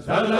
kulli